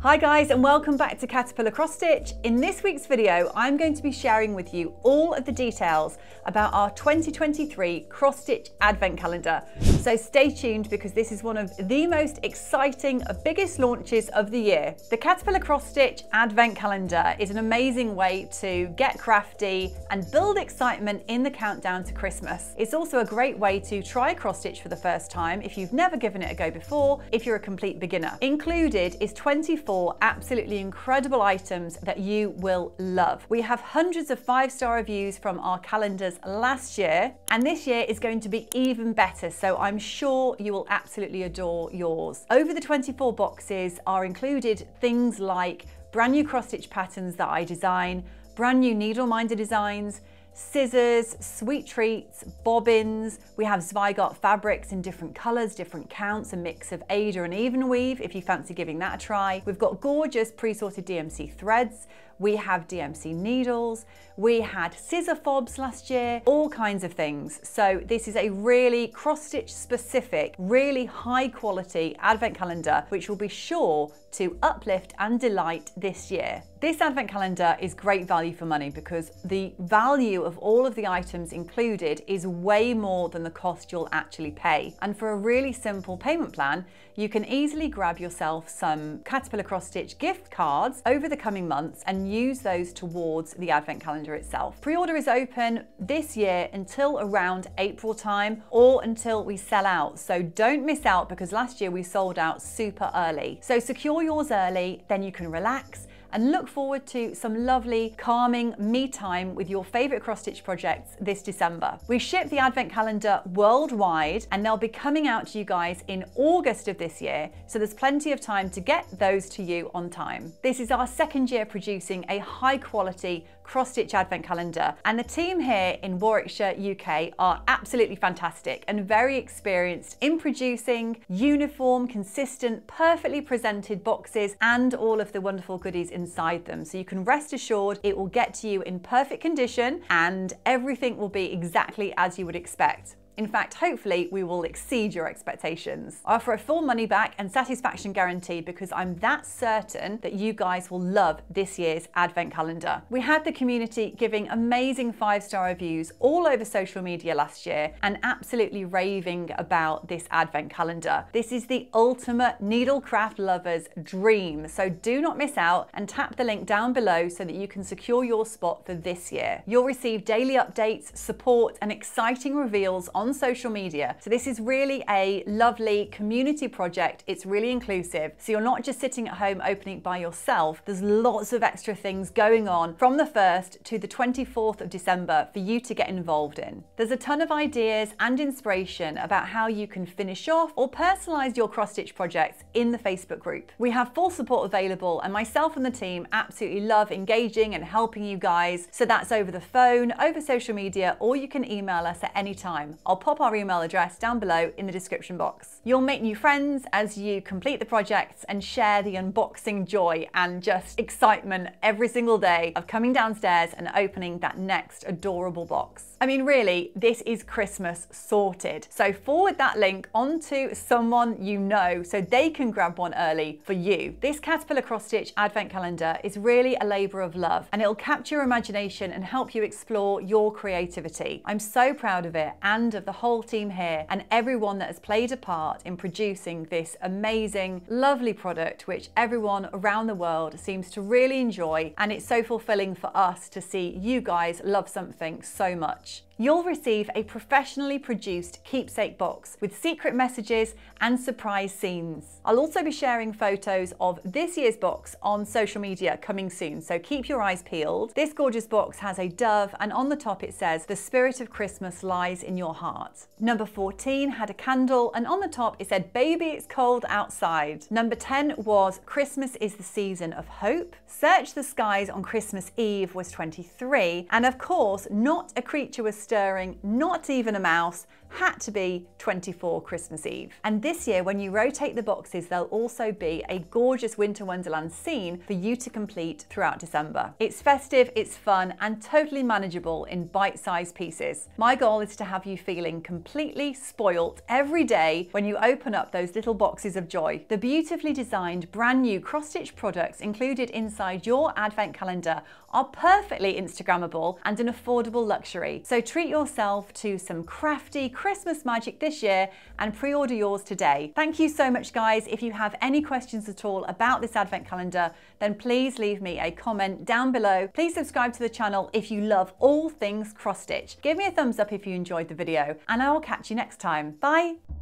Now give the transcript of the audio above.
Hi guys and welcome back to Caterpillar Cross Stitch. In this week's video, I'm going to be sharing with you all of the details about our 2023 Cross Stitch Advent Calendar. So stay tuned because this is one of the most exciting, biggest launches of the year. The Caterpillar Cross Stitch Advent Calendar is an amazing way to get crafty and build excitement in the countdown to Christmas. It's also a great way to try cross stitch for the first time if you've never given it a go before, if you're a complete beginner. Included is 24 absolutely incredible items that you will love. We have hundreds of five-star reviews from our calendars last year, and this year is going to be even better, so I'm sure you will absolutely adore yours. Over the 24 boxes are included things like brand new cross-stitch patterns that I design, brand new needle minder designs, scissors, sweet treats, bobbins. We have Zweigart fabrics in different colors, different counts, a mix of Aida and even weave if you fancy giving that a try. We've got gorgeous pre-sorted DMC threads. We have DMC needles. We had scissor fobs last year, all kinds of things. So this is a really cross-stitch specific, really high quality advent calendar, which will be sure to uplift and delight this year. This advent calendar is great value for money because the value of all of the items included is way more than the cost you'll actually pay. And for a really simple payment plan, you can easily grab yourself some Caterpillar Cross Stitch gift cards over the coming months and use those towards the advent calendar itself. Pre-order is open this year until around April time or until we sell out. So don't miss out because last year we sold out super early. So secure yours early, then you can relax and look forward to some lovely, calming me time with your favorite cross stitch projects this December. We ship the advent calendar worldwide and they'll be coming out to you guys in August of this year, so there's plenty of time to get those to you on time. This is our second year producing a high quality cross stitch advent calendar and the team here in Warwickshire, UK are absolutely fantastic and very experienced in producing uniform, consistent, perfectly presented boxes and all of the wonderful goodies inside them. So you can rest assured it will get to you in perfect condition and everything will be exactly as you would expect. In fact, hopefully we will exceed your expectations. I offer a full money back and satisfaction guarantee because I'm that certain that you guys will love this year's advent calendar. We had the community giving amazing five-star reviews all over social media last year and absolutely raving about this advent calendar. This is the ultimate needlecraft lover's dream, so do not miss out and tap the link down below so that you can secure your spot for this year. You'll receive daily updates, support and exciting reveals on on social media. So this is really a lovely community project. It's really inclusive. So you're not just sitting at home opening it by yourself. There's lots of extra things going on from the 1st to the 24th of December for you to get involved in. There's a ton of ideas and inspiration about how you can finish off or personalize your cross stitch projects in the Facebook group. We have full support available and myself and the team absolutely love engaging and helping you guys. So that's over the phone, over social media, or you can email us at any time. I'll pop our email address down below in the description box. You'll make new friends as you complete the projects and share the unboxing joy and just excitement every single day of coming downstairs and opening that next adorable box. I mean, really, this is Christmas sorted. So forward that link onto someone you know so they can grab one early for you. This Caterpillar Cross Stitch Advent Calendar is really a labor of love and it'll capture your imagination and help you explore your creativity. I'm so proud of it and of the whole team here and everyone that has played a part in producing this amazing, lovely product which everyone around the world seems to really enjoy. And it's so fulfilling for us to see you guys love something so much you'll receive a professionally produced keepsake box with secret messages and surprise scenes. I'll also be sharing photos of this year's box on social media coming soon, so keep your eyes peeled. This gorgeous box has a dove and on the top it says, the spirit of Christmas lies in your heart. Number 14 had a candle and on the top it said, baby it's cold outside. Number 10 was Christmas is the season of hope. Search the skies on Christmas Eve was 23 and of course not a creature was stirring, not even a mouse, had to be 24 Christmas Eve. And this year, when you rotate the boxes, there'll also be a gorgeous Winter Wonderland scene for you to complete throughout December. It's festive, it's fun, and totally manageable in bite-sized pieces. My goal is to have you feeling completely spoilt every day when you open up those little boxes of joy. The beautifully designed brand new cross-stitch products included inside your advent calendar are perfectly Instagrammable and an affordable luxury. So treat yourself to some crafty Christmas magic this year and pre-order yours today. Thank you so much guys. If you have any questions at all about this advent calendar, then please leave me a comment down below. Please subscribe to the channel if you love all things cross stitch. Give me a thumbs up if you enjoyed the video and I will catch you next time. Bye.